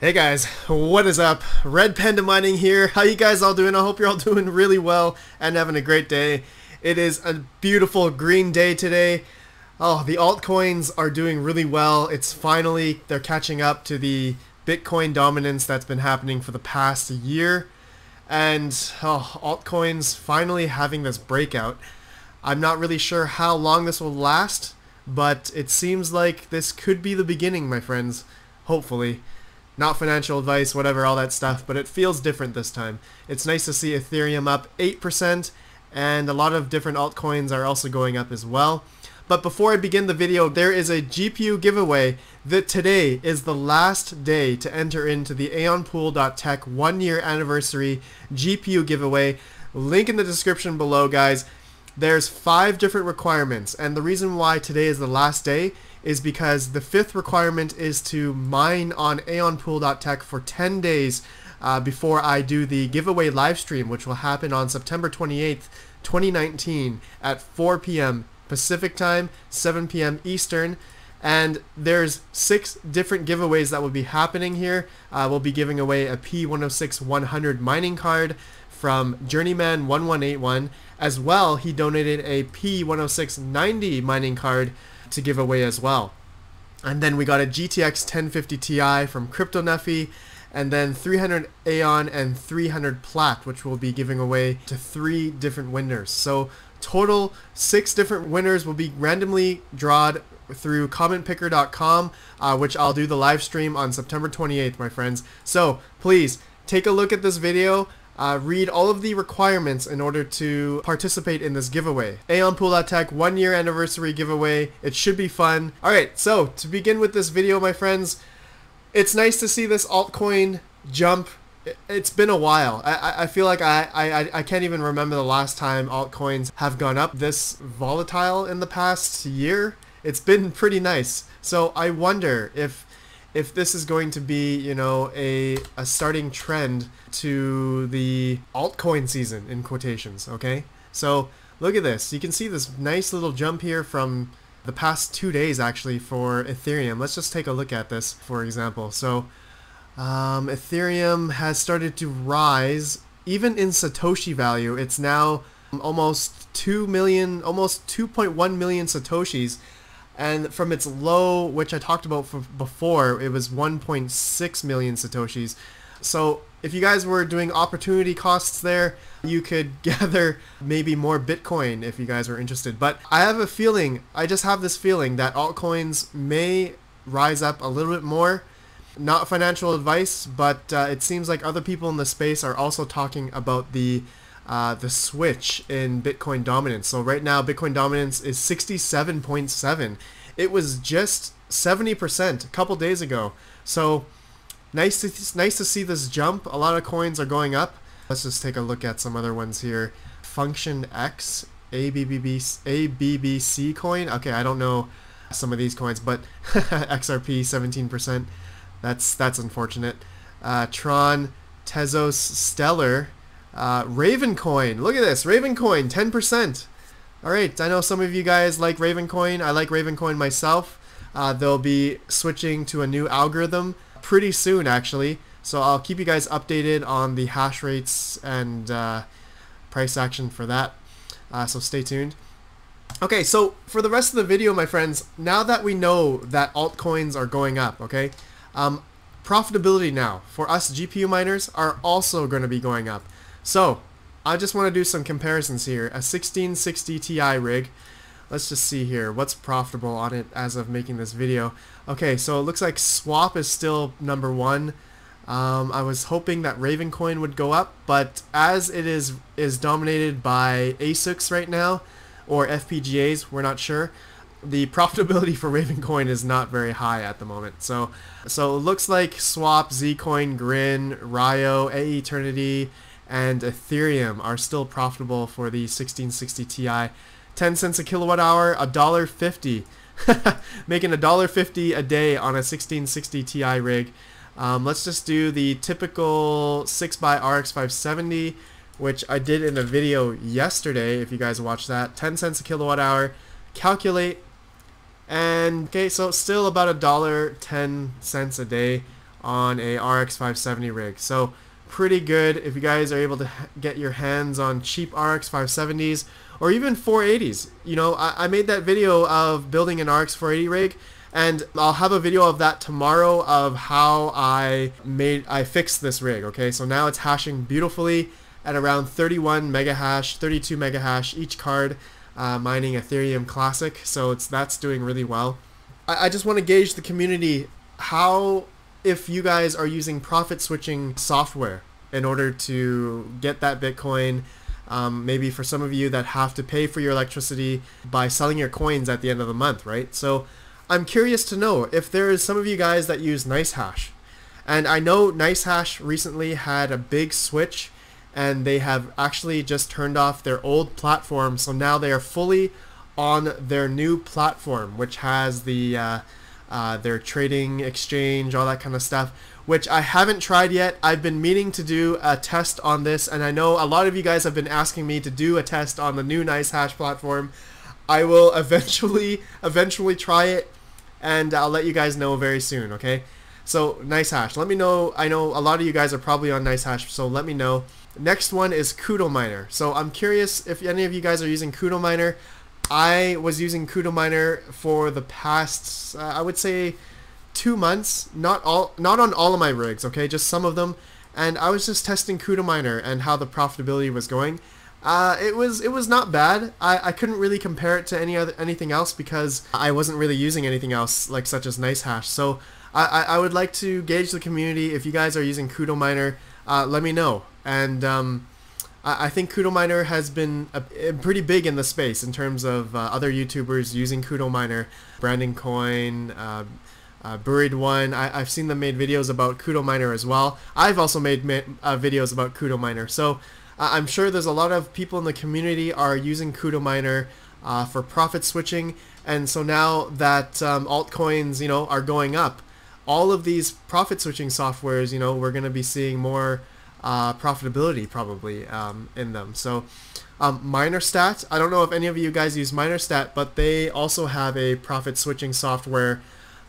Hey guys, what is up? Red Panda Mining here. How you guys all doing? I hope you're all doing really well and having a great day. It is a beautiful green day today. Oh, the altcoins are doing really well. It's finally, they're catching up to the Bitcoin dominance that's been happening for the past year. And oh, altcoins finally having this breakout. I'm not really sure how long this will last, but it seems like this could be the beginning, my friends. Hopefully. Not financial advice, whatever, all that stuff, but it feels different this time. It's nice to see Ethereum up 8%, and a lot of different altcoins are also going up as well. But before I begin the video, there is a GPU giveaway that today is the last day to enter into the aeonpool.tech one year anniversary GPU giveaway. Link in the description below, guys. There's five different requirements, and the reason why today is the last day is because the fifth requirement is to mine on aeonpool.tech for 10 days uh, before I do the giveaway live stream, which will happen on September 28th, 2019 at 4 p.m. Pacific time, 7 p.m. Eastern. And there's six different giveaways that will be happening here. Uh, we'll be giving away a P106 100 mining card from Journeyman1181. As well, he donated a P106 90 mining card to give away as well. And then we got a GTX 1050 Ti from CryptoNuffy, and then 300 Aeon and 300 Plat, which we'll be giving away to three different winners. So total six different winners will be randomly drawed through commentpicker.com, uh, which I'll do the live stream on September 28th, my friends. So please take a look at this video. Uh, read all of the requirements in order to participate in this giveaway. Aeon Pool Tech one year anniversary giveaway. It should be fun. Alright, so to begin with this video, my friends, it's nice to see this altcoin jump. It's been a while. I, I feel like I, I, I can't even remember the last time altcoins have gone up this volatile in the past year. It's been pretty nice. So I wonder if if this is going to be, you know, a, a starting trend to the altcoin season in quotations, okay? So look at this. You can see this nice little jump here from the past two days actually for Ethereum. Let's just take a look at this, for example. So um, Ethereum has started to rise even in Satoshi value. It's now almost 2 million, almost 2.1 million Satoshis and from its low, which I talked about before, it was 1.6 million satoshis. So if you guys were doing opportunity costs there, you could gather maybe more Bitcoin if you guys were interested. But I have a feeling, I just have this feeling that altcoins may rise up a little bit more. Not financial advice, but uh, it seems like other people in the space are also talking about the uh, the switch in Bitcoin dominance. So right now, Bitcoin dominance is 67.7. It was just 70% a couple days ago. So nice to nice to see this jump. A lot of coins are going up. Let's just take a look at some other ones here. Function X, ABBB, ABBC coin. Okay, I don't know some of these coins, but XRP 17%. That's that's unfortunate. Uh, Tron, Tezos, Stellar, uh, Ravencoin. Look at this. Ravencoin, 10%. Alright, I know some of you guys like Ravencoin. I like Ravencoin myself. Uh, they'll be switching to a new algorithm pretty soon, actually. So I'll keep you guys updated on the hash rates and uh, price action for that. Uh, so stay tuned. Okay, so for the rest of the video, my friends, now that we know that altcoins are going up, okay, um, profitability now for us GPU miners are also going to be going up. So, I just want to do some comparisons here. A 1660 Ti rig. Let's just see here. What's profitable on it as of making this video. Okay, so it looks like Swap is still number one. Um, I was hoping that Ravencoin would go up, but as it is is dominated by ASICs right now, or FPGAs, we're not sure. The profitability for Ravencoin is not very high at the moment. So, so it looks like Swap, Zcoin, Grin, Ryo, A Eternity, and Ethereum are still profitable for the 1660 Ti. 10 cents a kilowatt hour, a dollar fifty. Making a dollar fifty a day on a 1660 Ti rig. Um, let's just do the typical 6x RX 570, which I did in a video yesterday, if you guys watched that. 10 cents a kilowatt hour. Calculate. And, okay, so still about a dollar 10 cents a day on a RX 570 rig. So pretty good if you guys are able to get your hands on cheap RX 570s or even 480s. You know, I, I made that video of building an RX 480 rig and I'll have a video of that tomorrow of how I made I fixed this rig okay? So now it's hashing beautifully at around 31 mega hash 32 mega hash each card uh, mining Ethereum Classic. So it's that's doing really well. I, I just want to gauge the community how if you guys are using profit switching software in order to get that Bitcoin um, maybe for some of you that have to pay for your electricity by selling your coins at the end of the month right so I'm curious to know if there is some of you guys that use NiceHash. And I know NiceHash recently had a big switch and they have actually just turned off their old platform. So now they are fully on their new platform, which has the uh, uh, their trading exchange, all that kind of stuff, which I haven't tried yet. I've been meaning to do a test on this, and I know a lot of you guys have been asking me to do a test on the new NiceHash platform. I will eventually, eventually try it and I'll let you guys know very soon, okay? So, NiceHash. Let me know. I know a lot of you guys are probably on NiceHash, so let me know. Next one is Cudo Miner. So, I'm curious if any of you guys are using Cudo Miner. I was using Cudo Miner for the past, uh, I would say, two months. Not all, not on all of my rigs, okay? Just some of them. And I was just testing Cudo Miner and how the profitability was going. Uh, it was it was not bad. I, I couldn't really compare it to any other anything else because I wasn't really using anything else like such as NiceHash. So I, I, would like to gauge the community. If you guys are using Cudo Miner, uh, let me know. And um, I, think Cudo Miner has been a, a pretty big in the space in terms of uh, other YouTubers using Cudo Miner, Brandon Coin. Uh, uh, Buried One. I, have seen them made videos about Cudo Miner as well. I've also made ma uh, videos about Cudo Miner. So I'm sure there's a lot of people in the community are using Cudo Miner uh, for profit switching, and so now that um, altcoins, you know, are going up, all of these profit switching softwares, you know, we're going to be seeing more uh, profitability probably um, in them. So um, MinerStat, I don't know if any of you guys use MinerStat, but they also have a profit switching software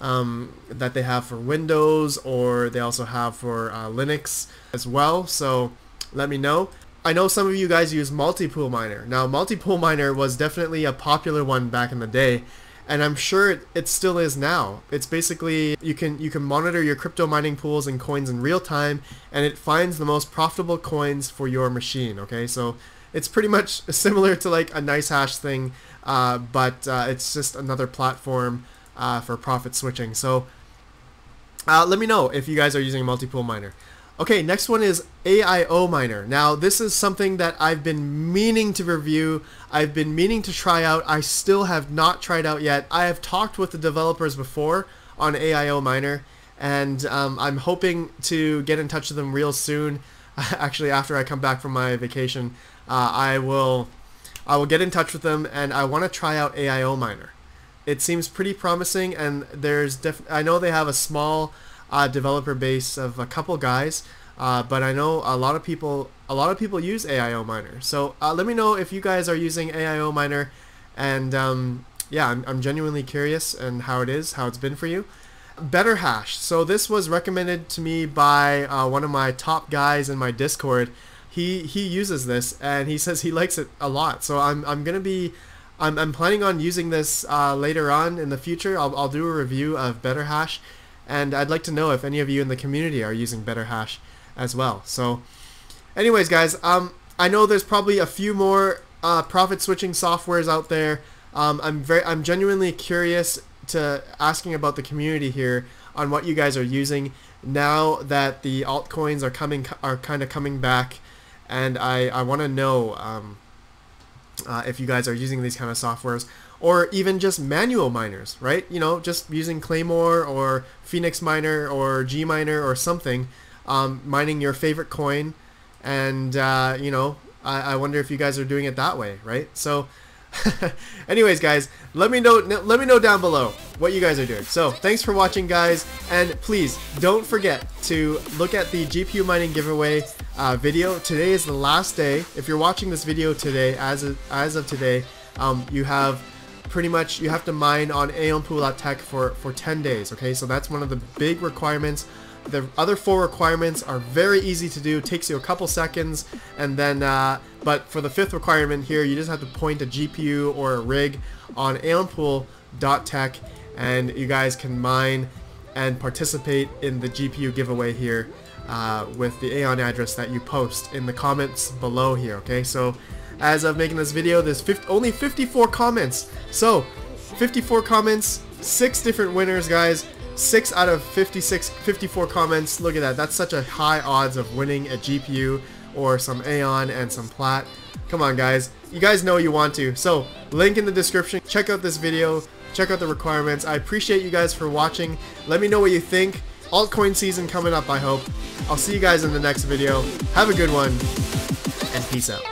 um, that they have for Windows or they also have for uh, Linux as well. So let me know. I know some of you guys use Multipool Miner. Now, Multipool Miner was definitely a popular one back in the day, and I'm sure it, it still is now. It's basically you can you can monitor your crypto mining pools and coins in real time, and it finds the most profitable coins for your machine. Okay, so it's pretty much similar to like a NiceHash thing, uh, but uh, it's just another platform uh, for profit switching. So uh, let me know if you guys are using a Multipool Miner. Okay, next one is AIO Miner. Now, this is something that I've been meaning to review. I've been meaning to try out. I still have not tried out yet. I have talked with the developers before on AIO Miner, and um, I'm hoping to get in touch with them real soon. Actually, after I come back from my vacation, uh, I will I will get in touch with them, and I want to try out AIO Miner. It seems pretty promising, and there's def I know they have a small uh, developer base of a couple guys. Uh, but I know a lot of people a lot of people use AIO Miner. So uh, let me know if you guys are using AIO Miner, and um, yeah, I'm, I'm genuinely curious and how it is, how it's been for you. Better Hash. So this was recommended to me by uh, one of my top guys in my Discord. He he uses this and he says he likes it a lot. So I'm I'm gonna be I'm, I'm planning on using this uh, later on in the future. I'll, I'll do a review of Better Hash and I'd like to know if any of you in the community are using Better Hash as well. So, anyways, guys, um, I know there's probably a few more uh, profit switching softwares out there. Um, I'm very, I'm genuinely curious to asking about the community here on what you guys are using now that the altcoins are coming, are kind of coming back, and I, I want to know um, uh, if you guys are using these kind of softwares or even just manual miners, right? You know, just using Claymore or Phoenix Miner or G Miner or something, um, mining your favorite coin, and uh, you know, I, I wonder if you guys are doing it that way, right? So. anyways guys let me know let me know down below what you guys are doing. So thanks for watching guys. And please don't forget to look at the gpu mining giveaway uh, video. Today is the last day. If you're watching this video today as of, as of today um, you have pretty much you have to mine on aeonpool.tech for for 10 days okay? So that's one of the big requirements the other four requirements are very easy to do. Takes you a couple seconds, and then, uh, but for the fifth requirement here, you just have to point a GPU or a rig on aeonpool.tech, and you guys can mine and participate in the GPU giveaway here uh, with the Aeon address that you post in the comments below here. Okay, so as of making this video, there's 50, only 54 comments. So 54 comments, six different winners, guys. 6 out of 56, 54 comments. Look at that. That's such a high odds of winning a GPU or some Aeon and some Plat. Come on, guys. You guys know you want to. So, link in the description. Check out this video. Check out the requirements. I appreciate you guys for watching. Let me know what you think. Altcoin season coming up, I hope. I'll see you guys in the next video. Have a good one, and peace out.